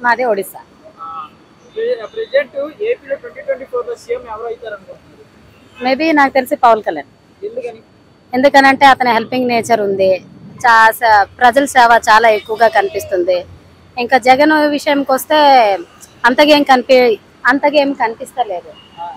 మాది ఒడిస్సా. ప్రెసిడెంట్ ఏపీలో twenty twenty ఫోర్లో సీఎం ఎవరు అవుతారు అనుకుంటున్నారు మేబీ నాకు తెలిసి పవన్ కళ్యాణ్. ఎందుకని? ఎందుకనంటే అతని హెల్పింగ్ నేచర్ ఉంది. చా ప్రజల సేవ చాలా ఎక్కువగా కనిపిస్తుంది. ఇంకా జగన్ విషయంకి వస్తే అంతగా కనిపి అంతగా కనిపిస్తలేదు.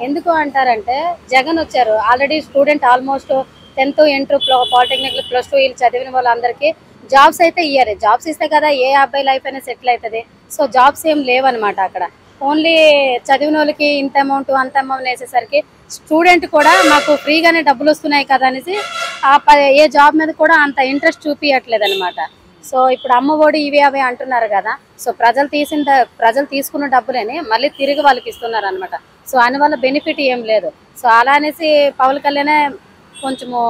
ఎందుకు అంటారంటే జగన్ వచ్చారు. Already student almost tenth inter polytechnic plus two వీళ్ళు చదివిన వాళ్ళందరికీ జాబ్స్ అయితే ఇయ్యరే. జాబ్స్ ఇస్తే కదా ఏ అబ్బాయి లైఫ్ అయినా సెటిల్ అవుతుంది సో జాబ్స్ ఏం లేవన్నమాట అక్కడ. ఓన్లీ చదివిన వాళ్ళకి ఇంత అమౌంట్ అంత అమౌంట్ వేసేసరికి స్టూడెంట్ కూడా మాకు ఫ్రీగానే డబ్బులు వస్తున్నాయి కదా అనేసి ఆ ప- ఏ జాబ్ మీద కూడా అంత ఇంట్రెస్ట్ చూపించట్లేదు అనమాట సో ఇప్పుడు అమ్మ ఒడి ఇవి అవి అంటున్నారు కదా. సో ప్రజలు తీసిన ప్రజలు తీసుకున్న డబ్బులని మళ్ళీ తిరిగి వాళ్ళకి ఇస్తున్నారు అనమాట సో అందువల్ల వల్ల బెనిఫిట్ ఏం లేదు. సో అలా అనేసి పవన్ కళ్యాణ్ కొంచెము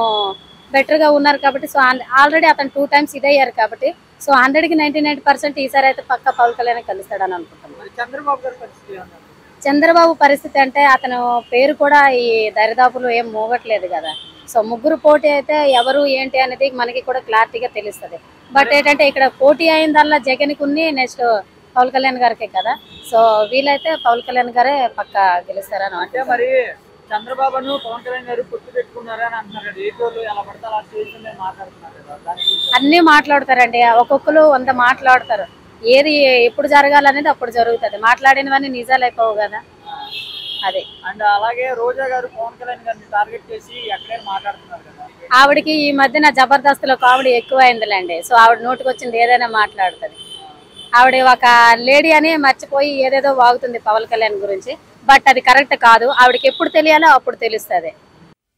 బెటర్గా ఉన్నారు కాబట్టి సో ఆల్రెడీ అతను టూ టైమ్స్ ఇదయ్యారు కాబట్టి సో హండ్రెడ్కి నైంటీ నైన్ పర్సెంట్ ఈసారి అయితే పక్క పవన్ కళ్యాణ్ కలుస్తాడని అనుకుంటున్నాను. చంద్రబాబు పరిస్థితి అంటే అతను పేరు కూడా ఈ దరిదాపులు ఏం మోగట్లేదు కదా. సో ముగ్గురు పోటీ అయితే ఎవరు ఏంటి అనేది మనకి కూడా క్లారిటీగా తెలుస్తుంది. బట్ ఏంటంటే ఇక్కడ పోటీ అయిందల్లా జగన్కి ఉన్ని నెక్స్ట్ పవన్ కళ్యాణ్ గారికే కదా. సో వీలైతే పవన్ కళ్యాణ్ గారే పక్క గెలుస్తారని అంటే మరి చంద్రబాబును పవన్ కళ్యాణ్ గారు పొత్తు పెట్టుకున్నారా అని అంటున్నారు కదా ఏపీలో ఎలా పడితే అలా స్టేషన్ మీద మాట్లాడుతున్నారు అన్నీ మాట్లాడతారండి. ఒక్కొక్కరు వంద మాట్లాడతారు. ఏది ఎప్పుడు జరగాలనేది అప్పుడు జరుగుతుంది. మాట్లాడినవన్నీ నిజాలు అయిపోవు కదా. అదే. అండ్ అలాగే రోజా గారు పవన్ కళ్యాణ్ గారిని టార్గెట్ చేసి ఎక్కడైనా మాట్లాడుతున్నారు కదా ఆవిడకి ఈ మధ్యన జబర్దస్త్లో కామెడీ ఎక్కువ అయిందిలేండి సో ఆవిడ నోటికి వచ్చింది ఏదైనా మాట్లాడుతుంది. ఆవిడ ఒక లేడీ అని మర్చిపోయి ఏదేదో వాగుతుంది పవన్ కళ్యాణ్ గురించి. బట్ అది కరెక్ట్ కాదు. ఆవిడకి ఎప్పుడు తెలియాలో అప్పుడు తెలుస్తుంది.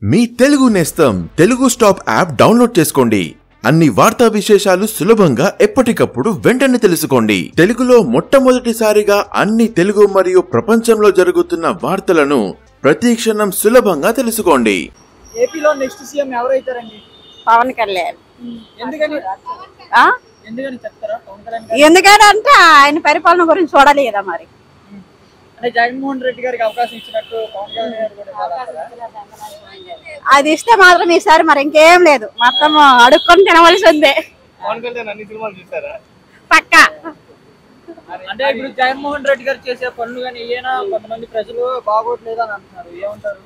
మీ తెలుగు నేస్తం తెలుగు స్టాప్ యాప్ డౌన్లోడ్ చేసుకోండి. అన్ని వార్తా విశేషాలు సులభంగా ఎప్పటికప్పుడు వెంటనే తెలుసుకోండి. తెలుగులో మొట్టమొదటిసారిగా అన్ని తెలుగు మరియు ప్రపంచంలో జరుగుతున్న వార్తలను ప్రతి క్షణం సులభంగా తెలుసుకోండి. ఏపీలో నెక్స్ట్ సీఎం ఎవరైతారండి? పవన్ కళ్యాణ్. ఎందుకని? ఎందుకని చెప్తారా? పవన్ కళ్యాణ్ గారు? ఎందుకంటే ఆయన పరిపాలన గురించి చూడాలి కదా మరి? అంటే జగన్మోహన్ రెడ్డి గారికి అవకాశం ఇచ్చినట్టు పవన్ కళ్యాణ్ గారు కూడా ఇవ్వాలంటారా? అది ఇస్తే మాత్రం ఈసారి మరి ఇంకేం లేదు. మొత్తం అడుక్కొని తినవలసి ఉంది. పవన్ కళ్యాణ్ అన్ని సినిమాలు చూసారా? పక్క. అంటే ఇప్పుడు జగన్మోహన్ రెడ్డి గారు చేసే పనులు కానీ ఏమైనా కొంతమంది ప్రజలు బాగోట్లేదు అని అంటున్నారు. ఏమంటారు?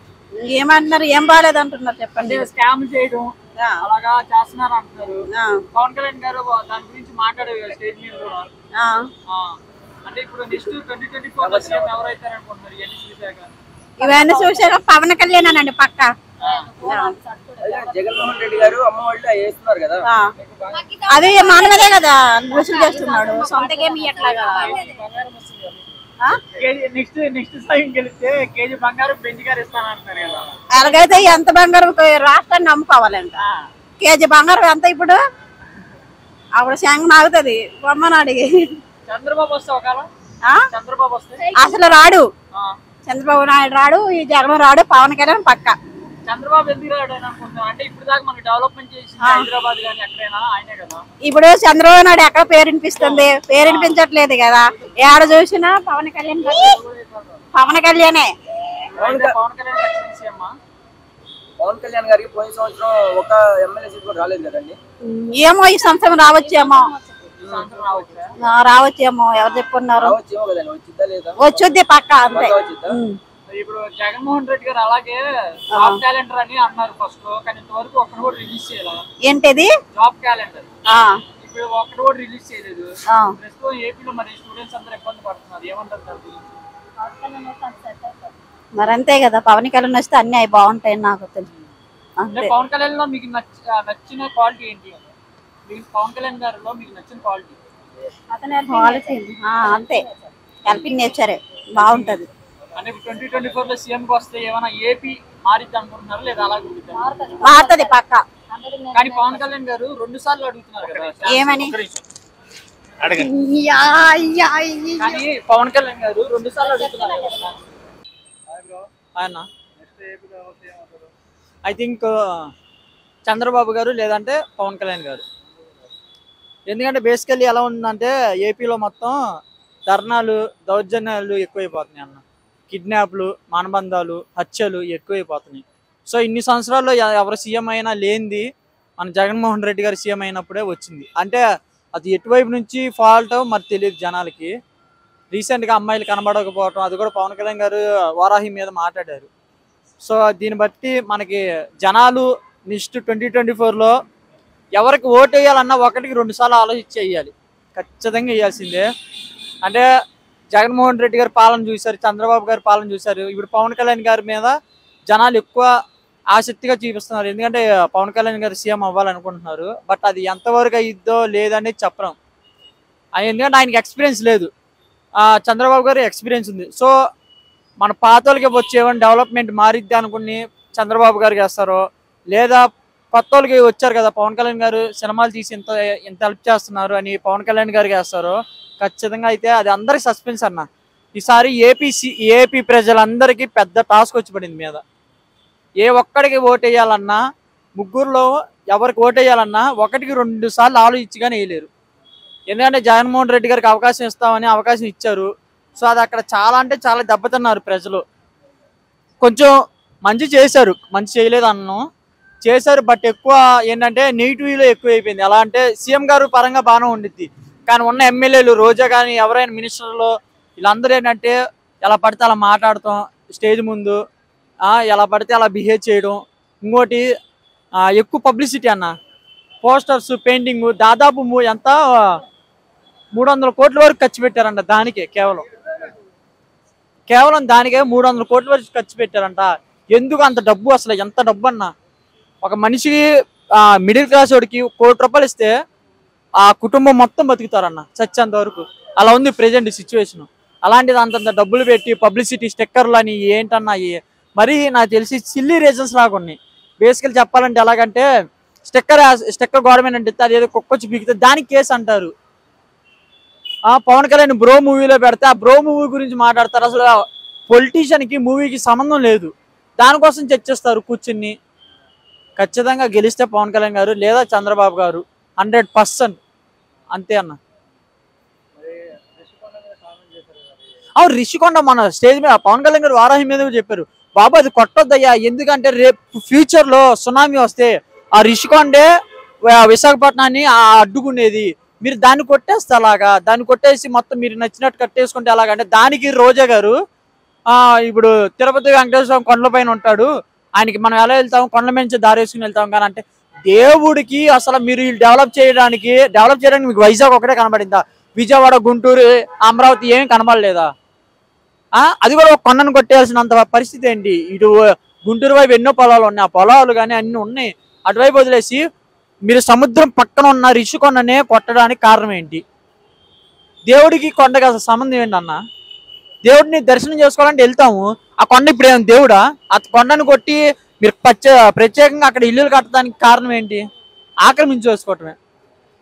ఏమంటున్నారు ఏం బాగాలేదు అంటున్నారు చెప్పండి. స్కామ్ చేయడం. అలాగా చేస్తున్నారు అంటున్నారు ఆ, పవన్ కళ్యాణ్ గారు దాని గురించి మాట్లాడే స్టేజ్ మీద కూడా. ఇవన్నీ చూసాక పవన్ కళ్యాణ్ అనండి పక్క. జగన్మోహన్ రెడ్డి గారు అమ్మ వాళ్ళు వేస్తున్నారు కదా. ఆ. అది మనమదే కదా రుసులు చేస్తున్నాడు సొంతగా ఇట్లా కదా. అలాగైతే ఎంత బంగారం రాష్ట్రాన్ని నమ్ముకోవాలంట. కేజీ బంగారం ఎంత ఇప్పుడు? అప్పుడు శంగం ఆగుతుంది. బొమ్మను అడిగి. అసలు రాడు. ఆ. చంద్రబాబు నాయుడు రాడు ఈ జగన్ రాడు పవన్ కళ్యాణ్ పక్క. చంద్రబాబు అంటే ఇప్పుడు దాకా మనకి డెవలప్మెంట్ హైదరాబాద్ ఎక్కడైనా ఆయనే కదా? ఇప్పుడు చంద్రబాబు నాయుడు ఎక్కడ పేరు వినిపిస్తుంది? పేరు వినిపించట్లేదు కదా. ఏడ చూసినా పవన్ కళ్యాణ్ పవన్ కళ్యాణే. పవన్ కళ్యాణ్ పవన్ కళ్యాణ్ గారికి పోయిన సంవత్సరం ఒక ఎమ్మెల్యే సీట్ కూడా రాలేదు కదండి. ఏమో ఈ సంవత్సరం రావచ్చేమో. రావచ్చేమో ఎవరు కదండి వచ్చిద్దా పక్క అంతే. ఇప్పుడు జగన్మోహన్ రెడ్డి గారు అలాగే జాబ్ క్యాలెండర్ అని అన్నారు ఫస్ట్ కానీ ఇంతవరకు ఒక్కడు కూడా రిలీజ్ చేయాల. ఏంటిది? Job calendar. ఆ, ఇప్పుడు ఒక్కడు కూడా రిలీజ్ చేయలేదు. ప్రస్తుతం ఏపీలో మరి స్టూడెంట్స్ అందరూ ఇబ్బంది పడుతున్నారు. ఏమంటారు మరి అంతే కదా పవన్ కళ్యాణ్ వస్తే అన్ని అవి బాగుంటాయి నాకు తెలుసు. పవన్ కళ్యాణ్లో మీకు నచ్చ నచ్చిన క్వాలిటీ ఏంటి? మీకు పవన్ కళ్యాణ్ గారిలో మీకు నచ్చిన క్వాలిటీ క్వాలిటీ ఆ, అంతే. హెల్పింగ్ నేచరే బాగుంటది. అంటే ట్వంటీ ట్వంటీ ఫోర్లో సీఎం కి వస్తే ఏమైనా ఏపీ మారిద్ది అనుకుంటున్నారు లేదా అలాగే ఉంటుంది? మారుతుంది. పక్క. కానీ పవన్ కళ్యాణ్ గారు రెండు సార్లు అడుగుతున్నారు కదా. ఏమని? కానీ పవన్ కళ్యాణ్ గారు రెండు సార్లు అడుగుతున్నారు. ఆయన ఐ థింక్ చంద్రబాబు గారు లేదంటే పవన్ కళ్యాణ్ గారు. ఎందుకంటే బేసికల్లీ ఎలా ఉందంటే ఏపీలో మొత్తం ధర్నాలు దౌర్జన్యాలు ఎక్కువైపోతున్నాయి అన్న. కిడ్నాప్లు మానబంధాలు హత్యలు ఎక్కువైపోతున్నాయి. సో ఇన్ని సంవత్సరాల్లో ఎవరు సీఎం అయినా లేనిది మన జగన్మోహన్ రెడ్డి గారు సీఎం అయినప్పుడే వచ్చింది. అంటే అది ఎటువైపు నుంచి ఫాల్ట్ మరి తెలియదు జనాలకి. రీసెంట్గా అమ్మాయిలు కనబడకపోవటం అది కూడా పవన్ కళ్యాణ్ గారు వారాహి మీద మాట్లాడారు. సో దీన్ని బట్టి మనకి జనాలు నెక్స్ట్ ట్వంటీ ట్వంటీ ఫోర్లో ఎవరికి ఓటు వేయాలన్నా ఒకటికి రెండు సార్లు ఆలోచించి వేయాలి. ఖచ్చితంగా వేయాల్సిందే. అంటే జగన్మోహన్ రెడ్డి గారి పాలన చూశారు చంద్రబాబు గారి పాలన చూశారు. ఇప్పుడు పవన్ కళ్యాణ్ గారి మీద జనాలు ఎక్కువ ఆసక్తిగా చూపిస్తున్నారు. ఎందుకంటే పవన్ కళ్యాణ్ గారు సీఎం అవ్వాలనుకుంటున్నారు. బట్ అది ఎంతవరకు అయ్యిద్దో లేదనేది చెప్పడం ఎందుకంటే ఆయనకి ఎక్స్పీరియన్స్ లేదు. చంద్రబాబు గారు ఎక్స్పీరియన్స్ ఉంది. సో మన పాతోళ్ళకి వచ్చేవని డెవలప్మెంట్ మారిద్ది అనుకుని చంద్రబాబు గారు చేస్తారో లేదా కొత్త వాళ్ళకి వచ్చారు కదా పవన్ కళ్యాణ్ గారు సినిమాలు తీసి ఇంత ఇంత హెల్ప్ చేస్తున్నారు అని పవన్ కళ్యాణ్ గారికి వేస్తారు ఖచ్చితంగా అయితే అది అందరికి సస్పెన్స్ అన్న. ఈసారి ఏపీ ఏపీ ప్రజలందరికీ పెద్ద టాస్క్ వచ్చి పడింది మీద. ఏ ఒక్కడికి ఓటు వేయాలన్నా ముగ్గురులో ఎవరికి ఓటు వేయాలన్నా ఒకటికి రెండు సార్లు ఆలోచించగానే వేయలేరు. ఎందుకంటే జగన్మోహన్ రెడ్డి గారికి అవకాశం ఇస్తామని అవకాశం ఇచ్చారు. సో అది అక్కడ చాలా అంటే చాలా దెబ్బతిన్నారు ప్రజలు. కొంచెం మంచి చేశారు. మంచి చేయలేదు అన్నాం. చేశారు బట్ ఎక్కువ ఏంటంటే నెగిటివ్లో ఎక్కువ అయిపోయింది ఎలా అంటే సీఎం గారు పరంగా బాగానే ఉండిద్ది. కానీ ఉన్న ఎమ్మెల్యేలు రోజా కానీ ఎవరైనా మినిస్టర్లు వీళ్ళందరూ ఏంటంటే ఎలా పడితే అలా మాట్లాడటం స్టేజ్ ముందు ఎలా పడితే అలా బిహేవ్ చేయడం. ఇంకోటి ఎక్కువ పబ్లిసిటీ అన్న. పోస్టర్స్ పెయింటింగ్ దాదాపు ఎంత? మూడు వందల కోట్ల వరకు ఖర్చు పెట్టారంట దానికే కేవలం. కేవలం దానికే మూడు వందల కోట్ల వరకు ఖర్చు పెట్టారంట. ఎందుకు అంత డబ్బు అసలు? ఎంత డబ్బు అన్న? ఒక మనిషికి మిడిల్ క్లాస్ వాడికి కోటి రూపాయలు ఇస్తే ఆ కుటుంబం మొత్తం బతుకుతారన్న చచ్చేంత వరకు. అలా ఉంది ప్రెజెంట్ సిచ్యువేషన్ అలాంటిది అంతంత డబ్బులు పెట్టి పబ్లిసిటీ స్టిక్కర్లు అని ఏంటన్నా మరి నాకు తెలిసి సిల్లీ రీజన్స్ లాగా ఉన్నాయి. బేసికల్ చెప్పాలంటే ఎలాగంటే స్టిక్కర్ స్టిక్కర్ గవర్నమెంట్ అంటే అది ఏదో కుక్కొచ్చి పీకితే దానికి కేసు అంటారు. ఆ పవన్ కళ్యాణ్ బ్రో మూవీలో పెడితే ఆ బ్రో మూవీ గురించి మాట్లాడతారు. అసలు పొలిటీషియన్కి మూవీకి సంబంధం లేదు. దానికోసం చర్చిస్తారు కూర్చుని. ఖచ్చితంగా గెలిస్తే పవన్ కళ్యాణ్ గారు లేదా చంద్రబాబు గారు హండ్రెడ్ పర్సెంట్ అంతే అన్న. అవును రిషికొండ మన స్టేజ్ మీద పవన్ కళ్యాణ్ గారు వారాహి మీద చెప్పారు. బాబు అది కొట్టొద్దయ్యా ఎందుకంటే రేపు ఫ్యూచర్లో సునామీ వస్తే ఆ రిషికొండే విశాఖపట్నాన్ని అడ్డుకునేది. మీరు దాన్ని కొట్టేస్తే అలాగా దాన్ని కొట్టేసి మొత్తం మీరు నచ్చినట్టు కట్టేసుకుంటే అలాగా అంటే దానికి రోజా గారు ఇప్పుడు తిరుపతి వెంకటేశ్వర కొండల పైన ఉంటాడు. ఆయనకి మనం ఎలా వెళ్తాం? కొండల మీద నుంచి వెళ్తాం కానీ అంటే దేవుడికి అసలు మీరు డెవలప్ చేయడానికి డెవలప్ చేయడానికి మీకు వైజాగ్ ఒకటే కనబడిందా? విజయవాడ గుంటూరు అమరావతి ఏమీ కనబడలేదా? అది కూడా ఒక కొండను కొట్టేయాల్సినంత పరిస్థితి ఏంటి? ఇటు గుంటూరు వైపు ఎన్నో పొలాలు ఉన్నాయి. ఆ పొలాలు కానీ అన్ని ఉన్నాయి. అటువైపు వదిలేసి మీరు సముద్రం పక్కన ఉన్న రిషికొండనే కొట్టడానికి కారణం ఏంటి? దేవుడికి కొండకి అసలు సంబంధం ఏంటన్నా దేవుడిని దర్శనం చేసుకోవాలంటే వెళ్తాము. ఆ కొండ ఇప్పుడు ఏమైనా దేవుడా? ఆ కొండను కొట్టి మీరు పచ్చ ప్రత్యేకంగా అక్కడ ఇల్లులు కట్టడానికి కారణం ఏంటి? ఆక్రమించేసుకోవటమే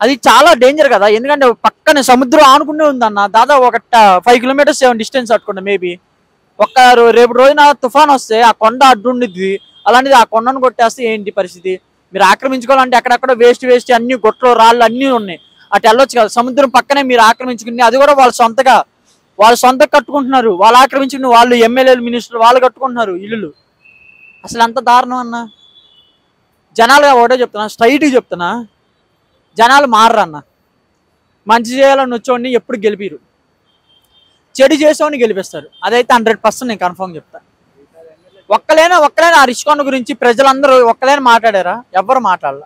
అది చాలా డేంజర్ కదా. ఎందుకంటే పక్కన సముద్రం ఆనుకునే ఉందన్న. దాదాపు ఒక ఫైవ్ కిలోమీటర్స్ డిస్టెన్స్ అట్టుకుంటా మేబీ ఒక్క రేపు రోజున తుఫాన్ వస్తే ఆ కొండ అడ్డుండిద్ది అలాంటిది ఆ కొండను కొట్టేస్తే ఏంటి పరిస్థితి? మీరు ఆక్రమించుకోవాలంటే అక్కడక్కడ వేస్ట్ వేస్ట్ అన్ని గొట్టలు రాళ్ళు అన్నీ ఉన్నాయి. అటు వెళ్ళొచ్చు కదా. సముద్రం పక్కనే మీరు ఆక్రమించుకుని అది కూడా వాళ్ళ సొంతగా వాళ్ళు సొంత కట్టుకుంటున్నారు. వాళ్ళు ఆక్రమించుకుని వాళ్ళు ఎమ్మెల్యేలు మినిస్టర్లు వాళ్ళు కట్టుకుంటున్నారు ఇల్లులు. అసలు ఎంత దారుణం అన్న? జనాలుగా ఒకటే చెప్తున్నా స్ట్రైట్గా చెప్తున్నా. జనాలు మారరు అన్న? మంచి చేయాలని వచ్చేవాడిని ఎప్పుడు గెలిపిరు. చెడు చేసేవాడిని గెలిపిస్తారు. అదైతే హండ్రెడ్ పర్సెంట్ నేను కన్ఫర్మ్ చెప్తాను ఒక్కలైనా ఒక్కలైనా ఆ రిషికొండ గురించి ప్రజలందరూ ఒక్కలైనా మాట్లాడారా? ఎవ్వరు మాట్లాడాల.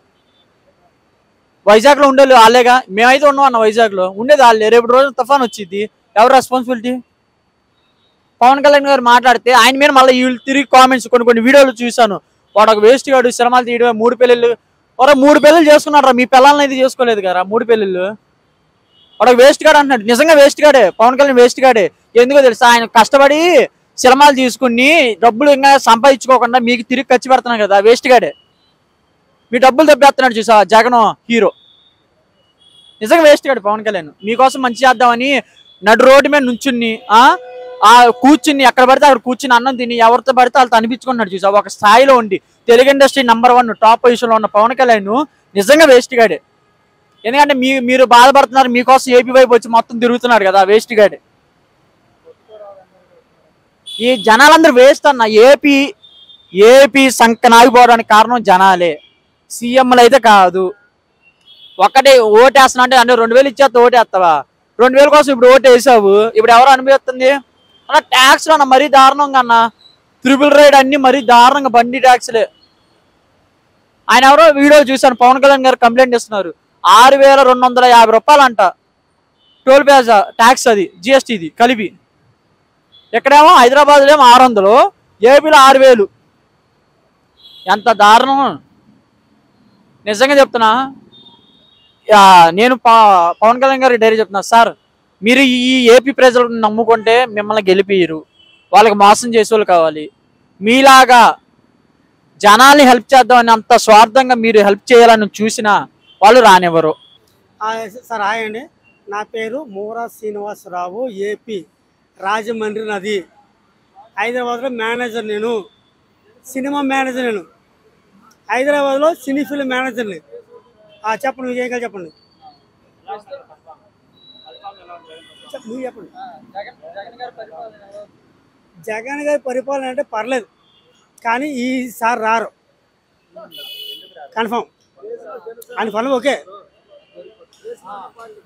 వైజాగ్లో ఉండేది వాళ్ళేగా. మేమైతే ఉన్నాం అన్న వైజాగ్లో. ఉండేది వాళ్ళే. రేపు రోజు తుఫాన్ వచ్చింది ఎవరు రెస్పాన్సిబిలిటీ పవన్ కళ్యాణ్ గారు మాట్లాడితే ఆయన మీద మళ్ళీ వీళ్ళు తిరిగి కామెంట్స్ కొన్ని కొన్ని వీడియోలు చూశాను. వాడు ఒక వేస్ట్ గాడు సినిమాలు తీయడం మూడు పెళ్ళిళ్ళు. ఒరే మూడు పెళ్ళిళ్ళు చేసుకున్నాడు మీ పిల్లల్ని అయితే చేసుకోలేదు కదా మూడు పెళ్ళిళ్ళు. వాడు వేస్ట్ గాడు అంటున్నాడు. నిజంగా వేస్ట్ గాడే పవన్ కళ్యాణ్ వేస్ట్ గాడే. ఎందుకో తెలుసా ఆయన కష్టపడి సినిమాలు తీసుకుని డబ్బులు ఇంకా సంపాదించుకోకుండా మీకు తిరిగి ఖర్చు పెడుతున్నాను కదా వేస్ట్ గాడే. మీ డబ్బులు దెబ్బేస్తున్నాడు చూసా జగన్ హీరో. నిజంగా వేస్ట్ గాడు పవన్ కళ్యాణ్. మీకోసం మంచి చేద్దామని నడు రోడ్డు మీద నుంచుని ఆ కూర్చుని ఎక్కడ పడితే అక్కడ కూర్చుని అన్నం తిని ఎవరితో పడితే వాళ్ళతో అనిపించుకున్నాడు చూసా ఒక స్థాయిలో ఉండి. Telugu industry number one top పొజిషన్లో ఉన్న పవన్ కళ్యాణ్ నిజంగా వేస్ట్ గాడే. ఎందుకంటే మీ మీరు బాధపడుతున్నారు మీకోసం ఏపీ వైపు వచ్చి మొత్తం తిరుగుతున్నాడు కదా వేస్ట్ గాడే. ఈ జనాలందరూ వేస్ట్ అన్న ఏపీ ఏపీ సంక నాగిపోవడానికి కారణం జనాలే. సీఎంలు అయితే కాదు. ఒకటే ఓటేస్తున్నా అంటే అంటే రెండు వేలు ఇచ్చేస్తా ఓటేస్తావా? రెండు వేల కోసం ఇప్పుడు ఓటు వేసావు. ఇప్పుడు ఎవరు అనిపిస్తుంది అన్న ట్యాక్స్ అన్న మరీ దారుణంగా అన్న. త్రిపుల్ రైడ్ అన్ని మరీ దారుణంగా బండి ట్యాక్స్లే ఆయన ఎవరో వీడియో చూశాను పవన్ కళ్యాణ్ గారు కంప్లైంట్ ఇస్తున్నారు ఆరు వేల రెండు వందల యాభై రూపాయలు అంట టోల్ ప్లాజా ట్యాక్స్ అది జిఎస్టీది కలిపి. ఎక్కడేమో హైదరాబాద్లో ఏమో ఆరు వందలు ఏపీలో ఆరు వేలు. ఎంత దారుణం. నిజంగా చెప్తున్నా. నేను పవన్ కళ్యాణ్ గారి డైరీ చెప్తున్నా. సార్ మీరు ఈ ఏపీ ప్రజలను నమ్ముకుంటే మిమ్మల్ని గెలిపియరు వాళ్ళకి మోసం చేసేవాళ్ళు కావాలి. మీలాగా జనాల్ని హెల్ప్ చేద్దామని అంత స్వార్థంగా మీరు హెల్ప్ చేయాలని చూసినా వాళ్ళు రానివ్వరు. సార్ హాయ్ అండి నా పేరు మూరా శ్రీనివాసరావు ఏపీ రాజమండ్రి నది. హైదరాబాద్లో మేనేజర్ నేను. సినిమా మేనేజర్ నేను. హైదరాబాద్లో సినీ ఫిల్మ్ మేనేజర్ని చెప్పండి ఏం కావాలి చెప్పండి. చెప్పండి జగన్ గారి పరిపాలన అంటే పర్లేదు కానీ ఈసారి రారు. కన్ఫర్మ్ ఆయన పనులు ఓకే.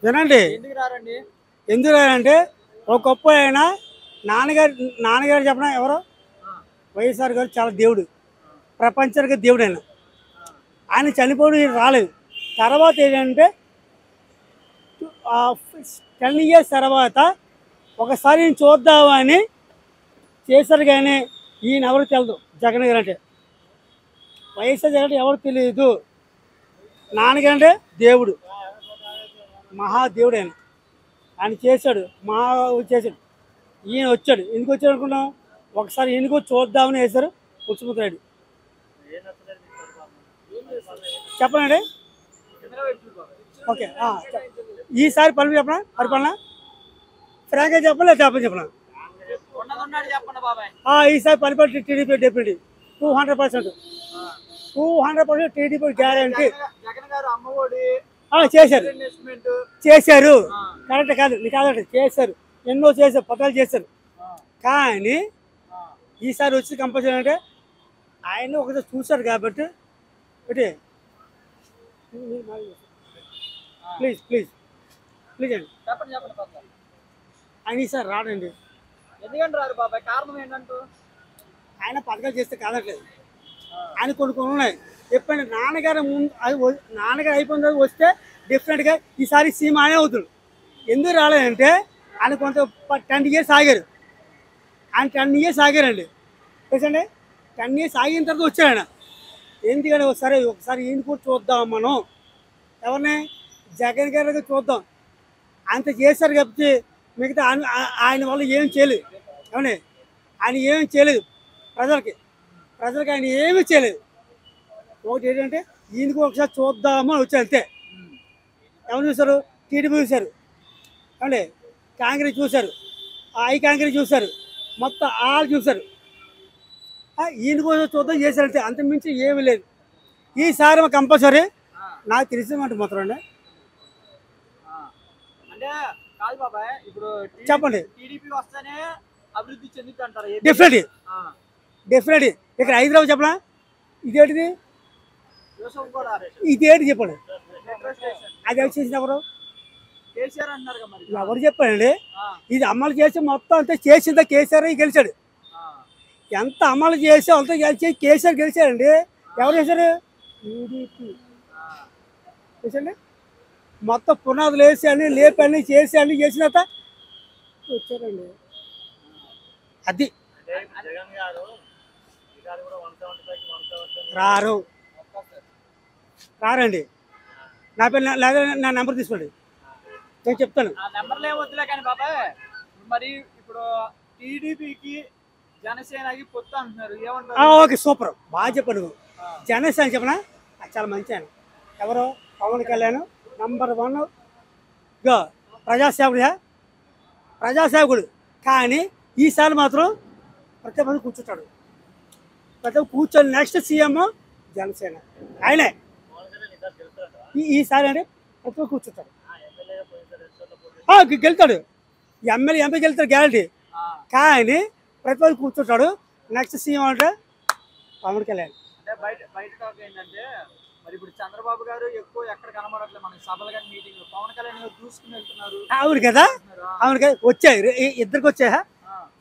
వినండి. ఎందుకు అంటే ఒకప్పుడు ఆయన నాన్నగారు నాన్నగారు చెప్పిన ఎవరు? వైఎస్ఆర్ గారు చాలా దేవుడు. ప్రపంచానికి దేవుడు ఆయన. ఆయన చనిపోవడం రాలేదు. తర్వాత ఏంటంటే టెన్ ఇయర్స్ తర్వాత ఒకసారి నేను చూద్దామని చేశారు కానీ ఈయన ఎవరు తెలియదు జగన్ గారు అంటే. వైఎస్ఆర్ జగన్ ఎవరు తెలియదు నాన్నగారంటే దేవుడు. మహాదేవుడు ఆయన. ఆయన చేశాడు. మహా చేశాడు. ఈయన వచ్చాడు. ఎందుకు వచ్చాడు అనుకున్నాం ఒకసారి ఈయనకు చూద్దామని వేశారు ముఖ్యమంత్రి చెప్పనండి ఓకే ఈసారి పనులు చెప్పనా? పరిపాలన? ఫ్రాంక్గా చెప్పనా లేదా చెప్పని? చెప్పనా ఈసారి పరిపాలన TDP deputy. Two hundred percent. Two hundred percent TDP guarantee. చేశారు. చేశారు. కరెక్ట్ కాదు నీ కాదండి చేశారు. ఎన్నో చేశారు పథకాలు చేశారు. కానీ ఈసారి వచ్చి కంపల్సరీ అంటే ఆయన ఒకసారి చూశారు కాబట్టి ఒకటి ప్లీజ్ ప్లీజ్ ప్లీజ్ అండి చెప్పండి చెప్పండి పాప. ఆయన ఈసారి రాడండి. ఎందుకంటే రారు బాబాయ్? కారణం ఏంటంటూ? ఆయన పథకాలు చేస్తే కాదట్లేదు. ఆయన కొన్ని కొన్ని ఉన్నాయి. ఎప్పుడైనా నాన్నగారు ముందు నాన్నగారు అయిపోయిన తర్వాత వస్తే డిఫరెంట్గా ఈసారి సీమ అనే అవుతుంది ఎందుకు రాలేదంటే ఆయన కొంత టెన్ ఇయర్స్ ఆగారు. ఆయన టెన్ ఇయర్స్ ఆగారండి. తెలుసండి టెన్ ఇయర్స్ ఆగిన తర్వాత వచ్చాడు ఆయన. ఎందుకంటే ఒకసారి ఒకసారి ఈయన కూడా చూద్దాం మనం. ఎవరిని? జగన్ గారికి చూద్దాం. అంత చేశారు కాబట్టి మిగతా ఆయన- ఆయన వల్ల ఏం చేయలేదు. ఏమండి ఆయన ఏం చేయలేదు ప్రజలకి. ప్రజలకి ఆయన ఏమీ చేయలేదు. ఒకటి ఏంటంటే ఈయనకు ఒకసారి చూద్దాము అని వచ్చారు అంతే. ఎవరు చూశారు? టీడీపీ చూశారు. ఏమండి కాంగ్రెస్ చూశారు. ఐ కాంగ్రెస్ చూశారు. మొత్తం ఆళ్ళు చూశారు. ఈయన కోసం చూద్దాం చేశారు అంతే అంతకుమించి ఏమీ లేదు. ఈసారి కంపల్సరీ నాకు తెలిసిన ఇప్పుడు చెప్పండి. డెఫినెట్లీ. డెఫినెట్లీ ఇక్కడ హైదరాబాద్ చెప్పనా? ఇదేంటిది? ఇదేంటి చెప్పండి. అది ఎవరు చేసిన ఎవరు? చెప్పారండి? ఇది అమలు చేసి మొత్తం అంతా చేసిందా? కేసీఆర్ గెలిచాడు. ఎంత అమలు చేసి అంతా గెలిచి కేసీఆర్ గెలిచారండి ఎవరు చేశారు టీడీపీ. చూసండి మొత్తం పునాదులు వేసి అన్ని లేపి అన్ని చేసి అన్ని చేసిన వచ్చారండి. అది. రారు. రారండి. నా పేరు లేదా నా నెంబర్ తీసుకోండి. నేను చెప్తాను. నెంబర్లు వద్దులే కానీ బాబాయ్ మరి ఇప్పుడు టీడీపీకి ఓకే సూపర్. బాగా చెప్పాను నువ్వు. జనసేన చెప్పనా? అది చాలా మంచి ఆయన. ఎవరు? Pavan Kalyan number one. గా ప్రజాసేవకుడు ప్రజాసేవకుడు. కానీ ఈసారి మాత్రం ప్రతి మంది కూర్చుంటాడు. ప్రతి ఒక్కరు కూర్చొని నెక్స్ట్ సీఎం జనసేన. ఆయనే. ఈసారి అంటే ప్రతి ఒక్కరు కూర్చుంటాడు. గెలుతాడు. ఎమ్మెల్యే ఎంపీ గెలుతాడు గ్యారంటీ కానీ ప్రతి ఒక్కరు కూర్చుంటాడు. నెక్స్ట్ సీఎం అంటే పవన్ కళ్యాణ్. అంటే బయట బయట టాక్ ఏంటంటే మరి ఇప్పుడు చంద్రబాబు గారు ఎక్కువ ఎక్కడ కనబడట్లేదు. మనకి సభలు కానీ మీటింగ్ పవన్ కళ్యాణ్ గారు చూసుకుని వెళ్తున్నారు. అవును కదా? అవును కదా? వచ్చాయి. ఇద్దరికి వచ్చాయా?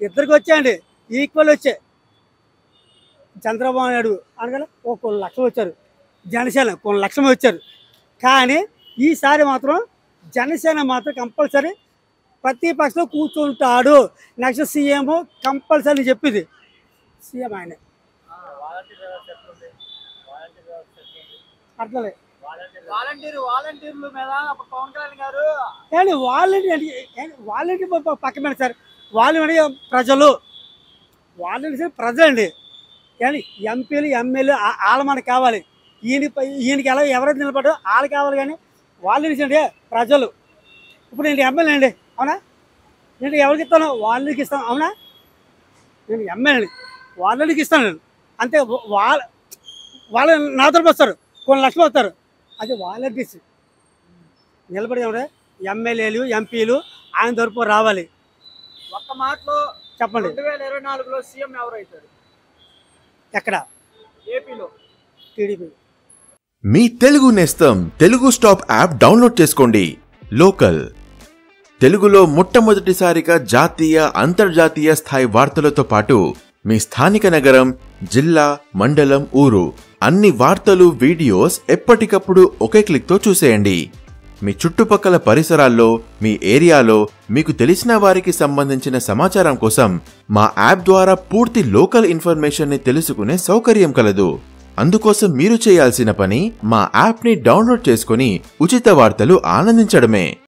ఇద్దరికి వచ్చాయండి. ఈక్వల్ వచ్చాయి చంద్రబాబు నాయుడు అనగా ఒక కొన్ని లక్షలు వచ్చారు. జనసేన కొన్ని లక్షలు వచ్చారు. కానీ ఈసారి మాత్రం జనసేన మాత్రం కంపల్సరీ ప్రతిపక్షంలో కూర్చుంటాడు. నెక్స్ట్ సీఎం కంపల్సరీ చెప్పింది. సీఎం ఆయన. అట్లే వాలంటీర్ వాలంటీర్ల మీద అప్పుడు పవన్ కళ్యాణ్ గారు. కానీ వాళ్ళని వాళ్ళని పక్క మీద సార్. వాళ్ళు ప్రజలు. సార్ ప్రజలు అండి కానీ ఎంపీలు ఎమ్మెల్యే వాళ్ళ మనకు కావాలి. ఈయన ఈయనకి ఎలా ఎవరైతే నిలబడో వాళ్ళు కావాలి కానీ వాళ్ళు అంటే ప్రజలు. ఇప్పుడు నేను ఎమ్మెల్యే అండి. అవునా? నేను ఎవరికి ఇస్తాను వాళ్ళకి ఇస్తాను అవునా? నేను ఎమ్మెల్యేని వాళ్ళకి ఇస్తాను నేను. అంతే వాళ్ళ వాళ్ళు నా తరపు వస్తారు కొన్ని లక్షలు వస్తారు. అది వాలంటీర్స్ నిలబడి ఎవరే ఎమ్మెల్యేలు ఎంపీలు ఆయన తరపు రావాలి. ఒక్క మాటలో చెప్పండి. రెండు వేల ఇరవై నాలుగులో సీఎం ఎవరైతారు? ఎక్కడ? ఏపీలో. టీడీపీ. మీ తెలుగు నేస్తం తెలుగు స్టాప్ యాప్ డౌన్లోడ్ చేసుకోండి. లోకల్. తెలుగులో మొట్టమొదటిసారిగా జాతీయ అంతర్జాతీయ స్థాయి వార్తలతో పాటు మీ స్థానిక నగరం జిల్లా మండలం ఊరు అన్ని వార్తలు వీడియోస్ ఎప్పటికప్పుడు ఒకే క్లిక్తో చూసేయండి. మీ చుట్టుపక్కల పరిసరాల్లో మీ ఏరియాలో మీకు తెలిసిన వారికి సంబంధించిన సమాచారం కోసం మా యాప్ ద్వారా పూర్తి లోకల్ ఇన్ఫర్మేషన్ని తెలుసుకునే సౌకర్యం కలదు. అందుకోసం మీరు చేయాల్సిన పని మా యాప్ని డౌన్లోడ్ చేసుకుని ఉచిత వార్తలు ఆనందించడమే.